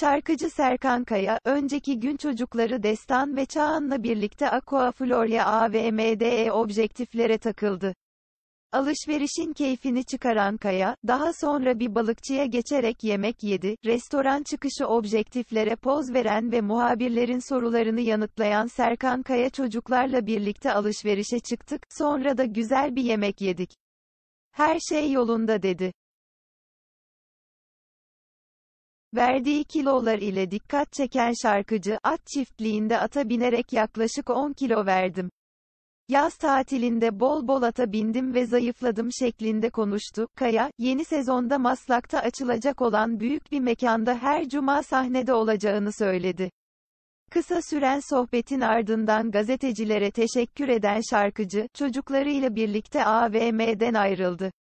Şarkıcı Serkan Kaya, önceki gün çocukları Destan ve Çağan'la birlikte Aqua Floria AVMDE objektiflere takıldı. Alışverişin keyfini çıkaran Kaya, daha sonra bir balıkçıya geçerek yemek yedi, restoran çıkışı objektiflere poz veren ve muhabirlerin sorularını yanıtlayan Serkan Kaya çocuklarla birlikte alışverişe çıktık, sonra da güzel bir yemek yedik. Her şey yolunda dedi. Verdiği kilolar ile dikkat çeken şarkıcı, at çiftliğinde ata binerek yaklaşık 10 kilo verdim. Yaz tatilinde bol bol ata bindim ve zayıfladım şeklinde konuştu. Kaya, yeni sezonda Maslak'ta açılacak olan büyük bir mekanda her cuma sahnede olacağını söyledi. Kısa süren sohbetin ardından gazetecilere teşekkür eden şarkıcı, çocuklarıyla birlikte AVM'den ayrıldı.